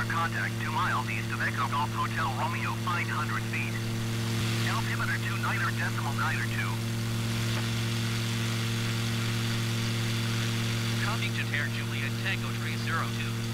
Radar contact 2 miles east of Echo Golf Hotel Romeo 500 feet. Altimeter 2 nine or decimal nine or 2. Copy to Air Juliet Tango 302.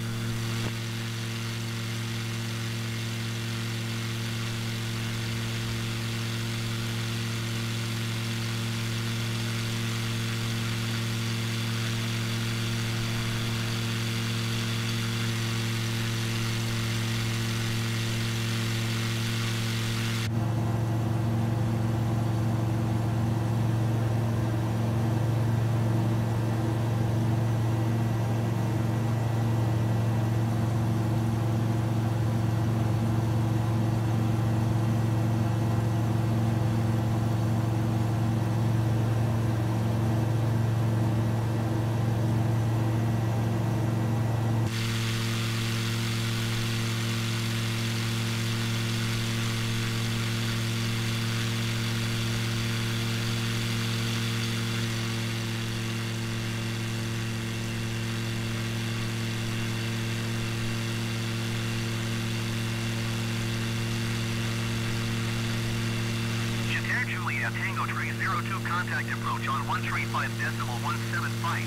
Juliet Tango Tree 02 contact approach on 135 decimal 175.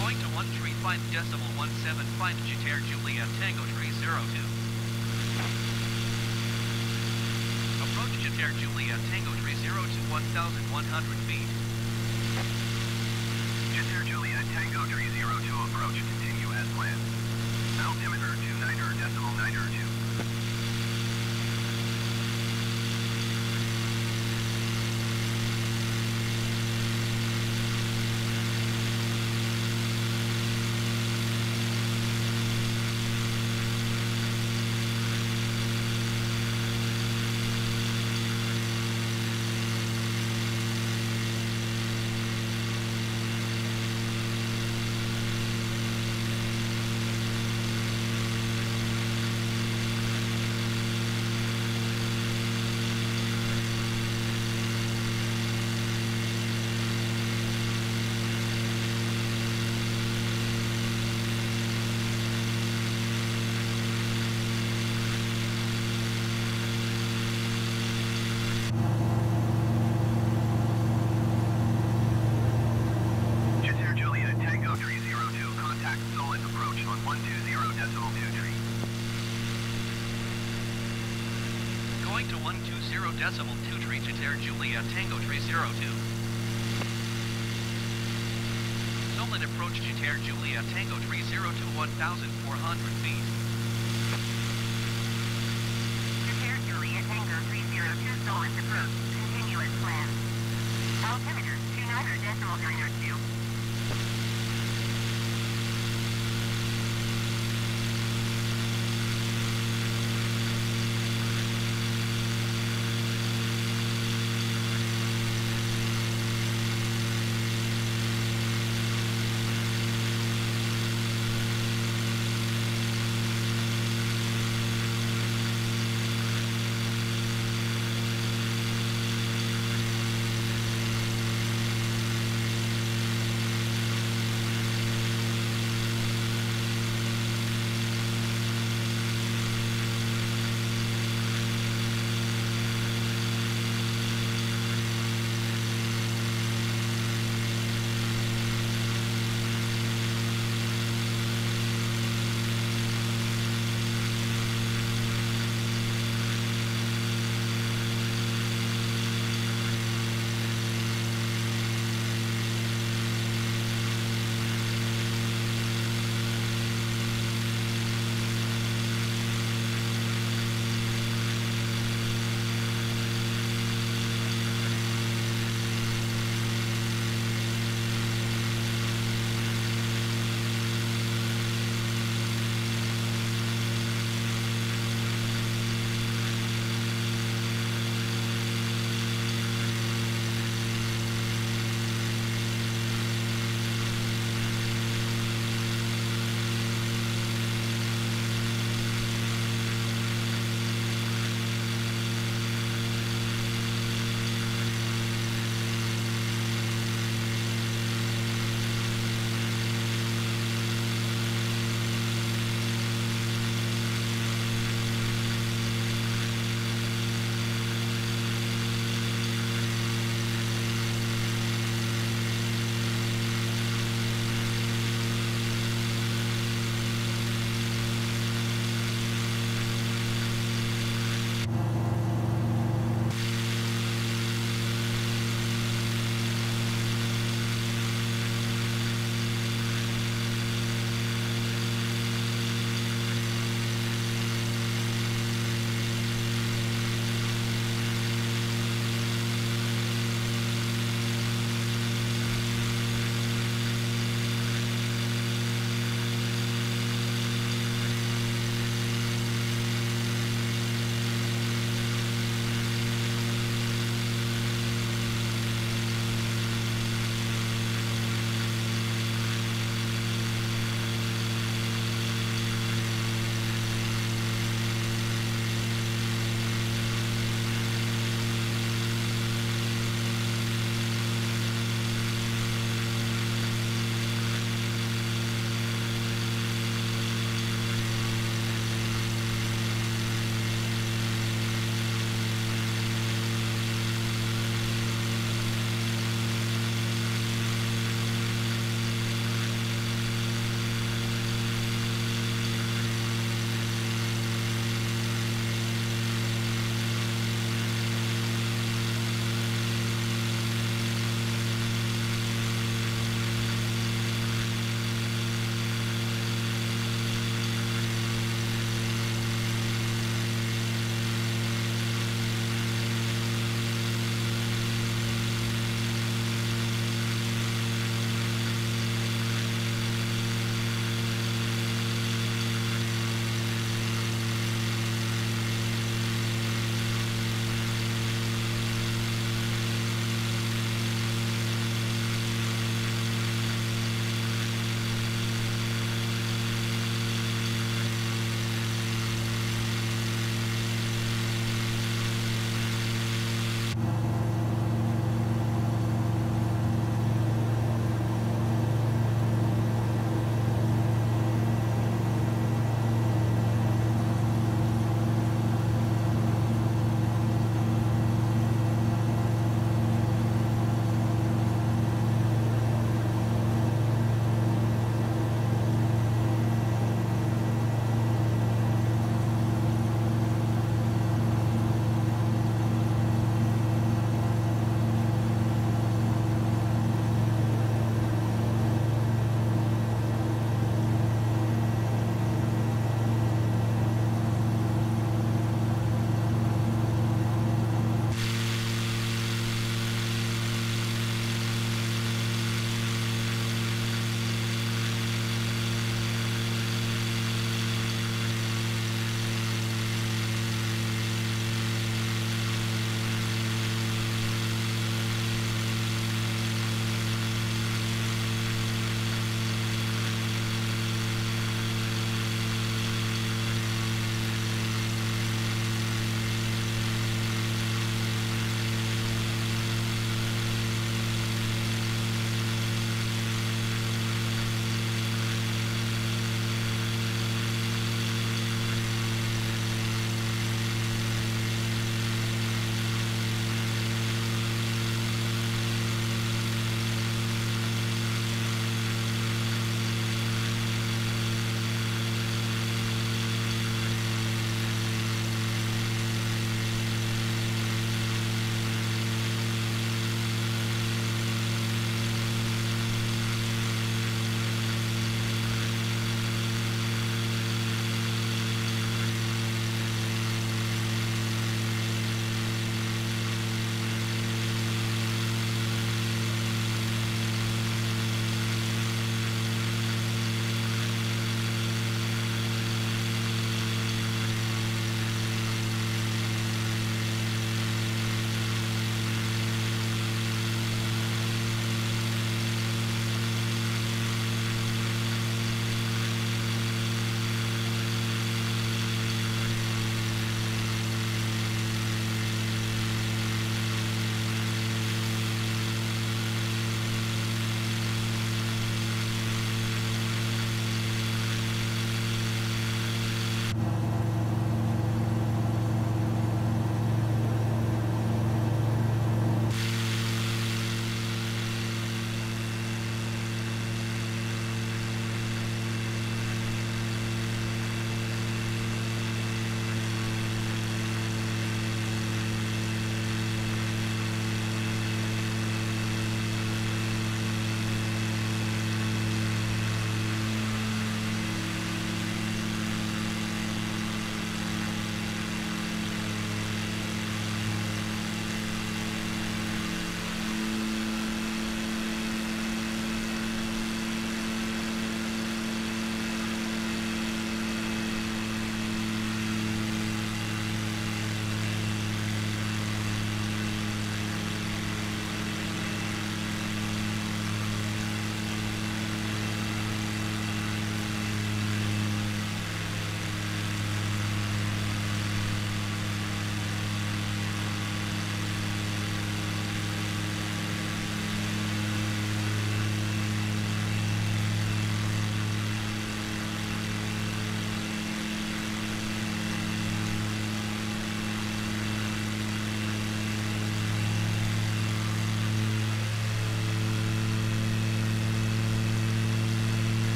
Going to 135 decimal 175 Jetter Juliet Tango Tree 02. Approach Jetter Juliet Tango Tree 02 1,100 feet. Jetter Juliet Tango Tree 02 approach continue as planned. Altimeter 29er decimal 9er 2. Jetter Juliet Tango Tree 02 contact Solent approach on 120 decimal 2 tree. Going to 120 decimal 2 tree Jetter Juliet Tango Tree 02. Solent approach Jetter Juliet Tango Tree 02 1,400 feet. Jetter Juliet Tango 302 Solent approach. Continue as planned. Altimeter 29er decimal 9er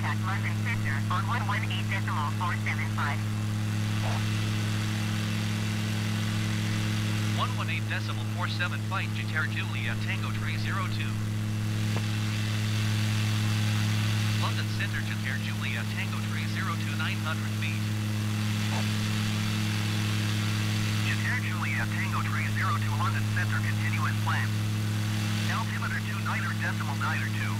contact London Center on 118.475. 118.47 flight Jetter Julia Tango Tree 02. London Center Jetter Julia Tango Tree 02 900 feet. Jetter Julia Tango Tree 02 London Center continuous plan. Altimeter 29er decimal 9er 2.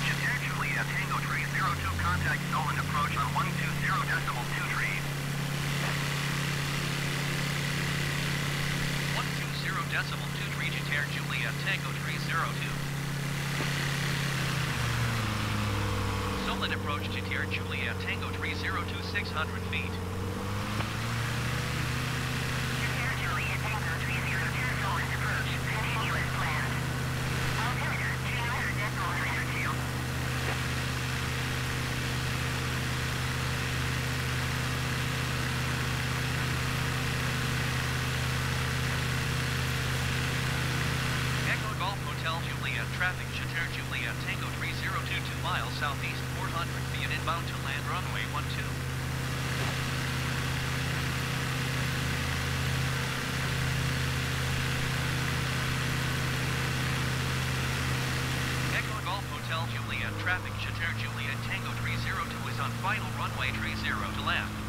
Jetter Julia Tango Tree 02 contact Nolan approach on 120 decimal 2 tree. 120 decimal 2 tree Jetter Julia Tango Tree 02. Solent approach Jetter Julia Tango Tree 02 600 feet. Jetter Julia Tango 302 Solent approach. Continuous plan. Altimeter 29.92. Echo Golf Hotel Julia, Chater Julia, Tango 3022 miles southeast, 400 feet inbound to land runway 12. Echo Golf Hotel Julia, traffic Chater Julia, Tango Tree 02 is on final runway tree 0 to land.